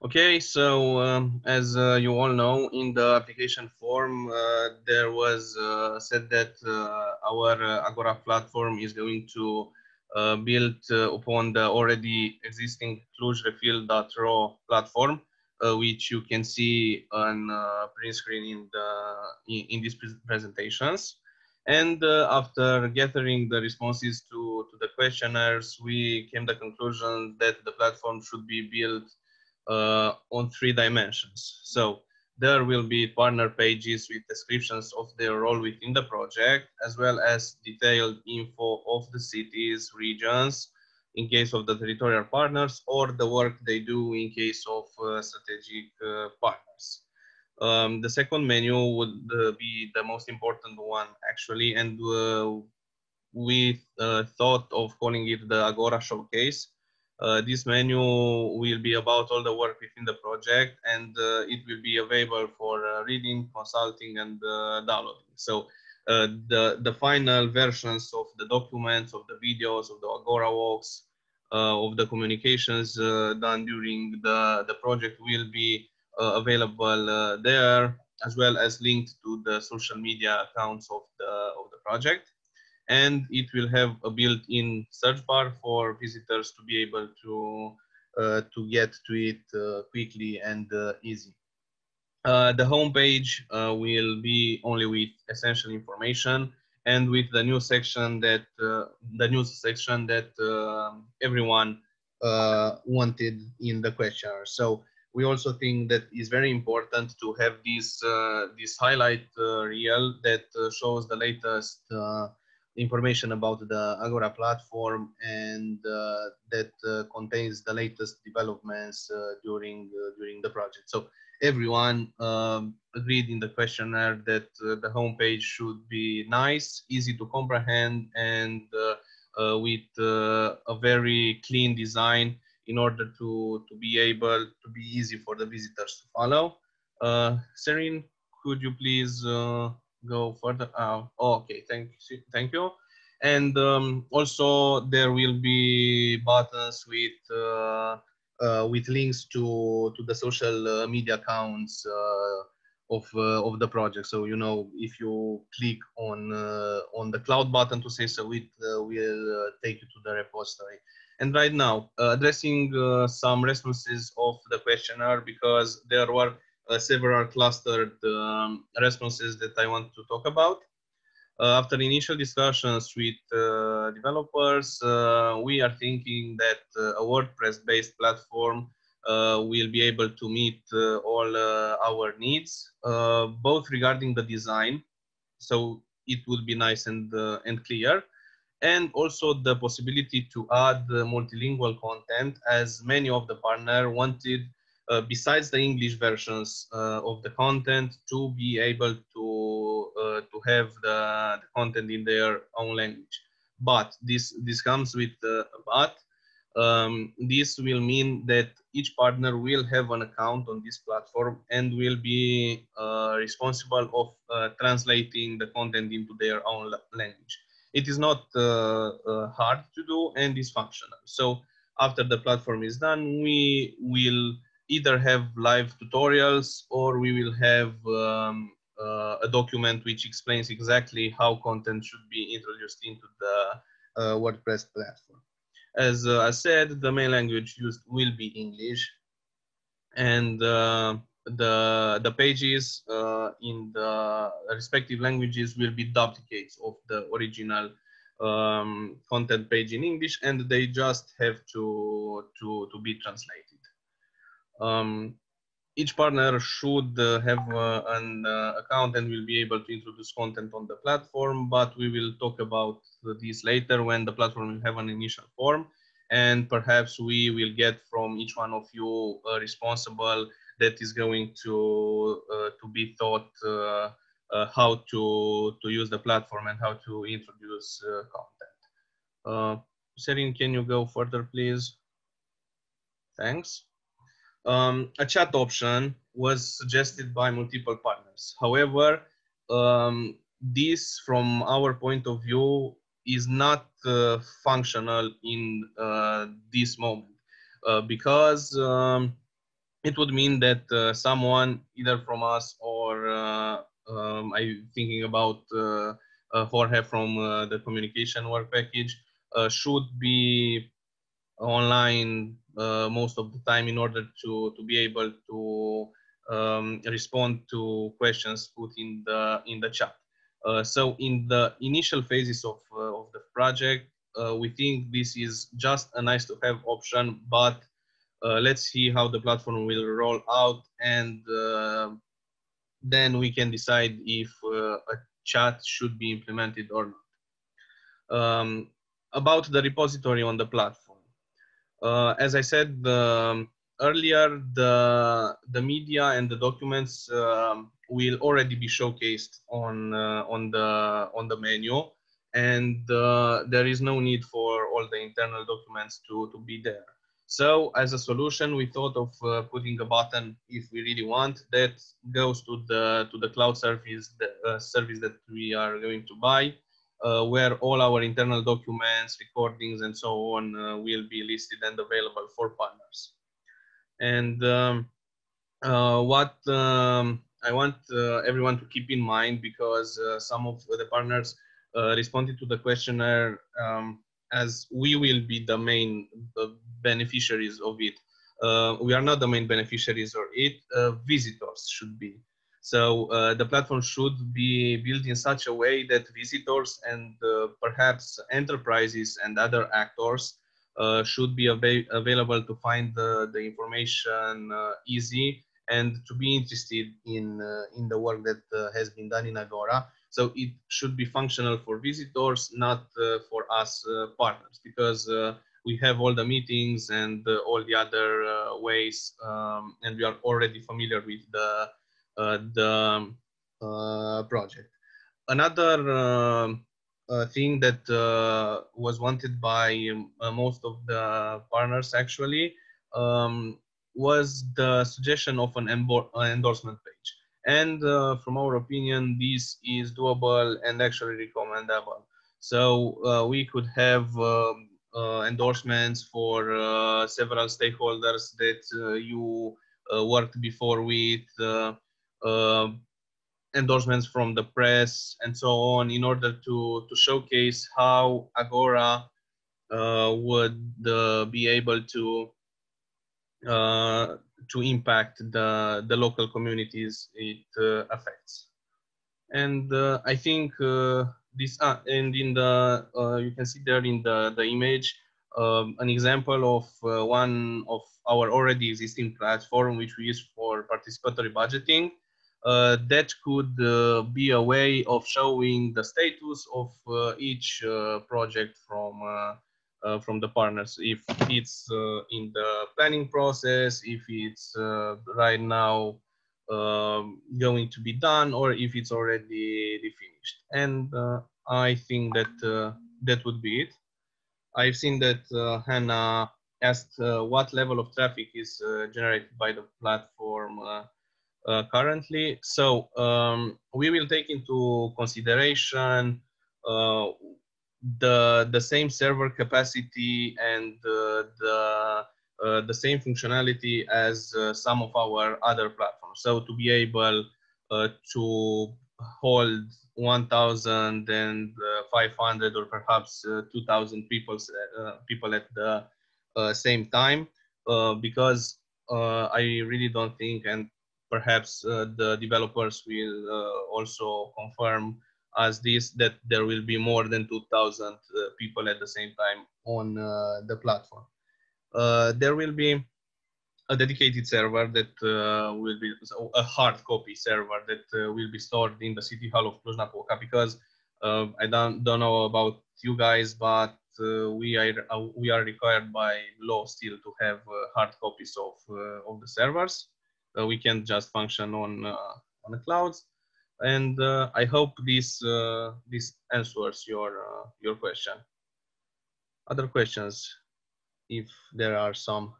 Okay, so um, as uh, you all know, in the application form, uh, there was uh, said that uh, our uh, Agora platform is going to uh, build upon the already existing cluj-refill.ro platform, which you can see on print screen in, the, in, in these presentations. And after gathering the responses to, to the questionnaires, we came to the conclusion that the platform should be built uh, on three dimensions. So there will be partner pages with descriptions of their role within the project, as well as detailed info of the cities, regions, in case of the territorial partners, or the work they do in case of uh, strategic uh, partners. Um, the second menu would uh, be the most important one, actually, and uh, we uh, thought of calling it the Agora Showcase uh, this menu will be about all the work within the project and uh, it will be available for uh, reading, consulting and uh, downloading. So the, the final versions of the documents, of the videos, of the Agora walks, of the communications done during the, the project will be available there as well as linked to the social media accounts of the, of the project and it will have a built-in search bar for visitors to be able to uh, to get to it uh, quickly and uh, easy. Uh, the homepage uh, will be only with essential information and with the news section that uh, the news section that um, everyone wanted in the questionnaire. So we also think that it's very important to have this this highlight reel that shows the latest information about the Agora platform and uh, that uh, contains the latest developments uh, during during the project. So everyone um, agreed in the questionnaire that the homepage should be nice, easy to comprehend, and with a very clean design in order to, to be able to be easy for the visitors to follow. Uh, Serene, could you please uh, go further. Uh, oh, okay, thank you, thank you. And um, also there will be buttons with uh, uh, with links to to the social uh, media accounts uh, of of the project. So you know if you click on on the cloud button to say so, it will take you to the repository. And right now, addressing some responses of the questionnaire because there were several clustered um, responses that I want to talk about. Uh, after initial discussions with uh, developers, uh, we are thinking that uh, a WordPress-based platform uh, will be able to meet all our needs, both regarding the design, so it would be nice and, and clear, and also the possibility to add multilingual content as many of the partner wanted uh, besides the English versions uh, of the content to be able to uh, to have the, the, content in their own language. But this this comes with a but. Um, this will mean that each partner will have an account on this platform and will be uh, responsible of uh, translating the content into their own language. It is not uh, hard to do and is functional. So after the platform is done, we will either have live tutorials or we will have um, uh, a document which explains exactly how content should be introduced into the uh, WordPress platform. As uh, I said, the main language used will be English and uh, the, the pages uh, in the respective languages will be duplicates of the original um, content page in English and they just have to, to, to be translated. Um, each partner should uh, have uh, an uh, account and will be able to introduce content on the platform, but we will talk about this later when the platform will have an initial form. And perhaps we will get from each one of you responsible that is going to, uh, to be taught uh, uh, how to, to use the platform and how to introduce content. Uh, Serene, can you go further, please? Thanks. Um, a chat option was suggested by multiple partners. However, um, this, from our point of view, is not uh, functional in uh, this moment uh, because um, it would mean that uh, someone either from us or uh, um, I'm thinking about uh, Jorge from the communication work package should be online most of the time in order to, to be able to um, respond to questions put in the in the chat. Uh, so in the initial phases of, uh, of the project, uh, we think this is just a nice to have option, but uh, let's see how the platform will roll out and uh, then we can decide if uh, a chat should be implemented or not. Um, about the repository on the platform. Uh, as I said um, earlier, the, the media and the documents um, will already be showcased on, uh, on, the, on the menu and uh, there is no need for all the internal documents to, to be there. So as a solution, we thought of uh, putting a button if we really want that goes to the to the cloud service the, uh, service that we are going to buy, uh, where all our internal documents, recordings, and so on uh, will be listed and available for partners. And um, uh, what um, I want uh, everyone to keep in mind because some of the partners responded to the questionnaire um, as we will be the main beneficiaries of it. Uh, we are not the main beneficiaries of it, uh, visitors should be. So uh, the platform should be built in such a way that visitors and uh, perhaps enterprises and other actors uh, should be av available to find the, the information uh, easy and to be interested in, in the work that has been done in Agora. So it should be functional for visitors, not for us partners, because we have all the meetings and uh, all the other uh, ways, um, and we are already familiar with the uh, the project. Another um, thing that was wanted by um, most of the partners actually um, was the suggestion of an endorsement page. And uh, from our opinion, this is doable and actually recommendable. So uh, we could have um, uh, endorsements for uh, several stakeholders that uh, you worked before with, endorsements from the press and so on in order to, to showcase how Agora would be able to uh, to impact the, the local communities it uh, affects. And uh, I think this uh, and in the uh, you can see there in the the image um, an example of uh, one of our already existing platform which we use for participatory budgeting uh, that could uh, be a way of showing the status of uh, each project from from the partners if it's in the planning process if it's right now um, going to be done or if it's already finished. And uh, I think that uh, that would be it. I've seen that uh, Hannah asked uh, what level of traffic is uh, generated by the platform uh, currently. So um, we will take into consideration the the same server capacity and the uh, the same functionality as uh, some of our other platforms. So to be able uh, to hold 1,500 or perhaps 2,000 people people at the same time, because I really don't think, and perhaps the developers will also confirm as this that there will be more than 2000 uh, people at the same time on uh, the platform. Uh, there will be a dedicated server that uh, will be a hard copy server that uh, will be stored in the city hall of Cluj-Napoca because uh, I don't don't know about you guys, but uh, we are uh, we are required by law still to have hard copies of of the servers. Uh, we can't just function on uh, on the clouds, and uh, I hope this this answers your your question. Other questions? if there are some.